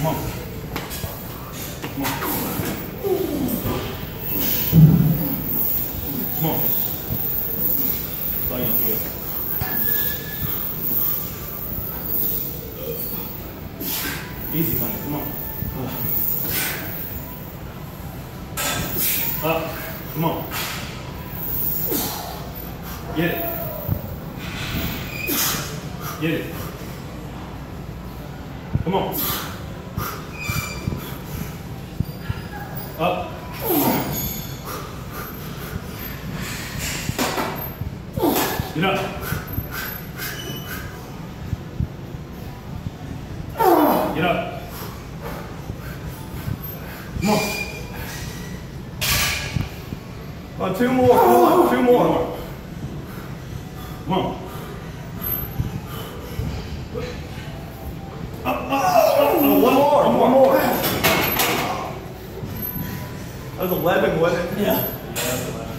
Come on. Come on. Come on. That's all you. Easy, man. Come on. Up. Come on. Get it. Get it. Come on. Up. Get up. Get up. Come on. Oh, two more. Come on. Two more. Come on. Oh, one more. One more. That was 11, wasn't it? Yeah.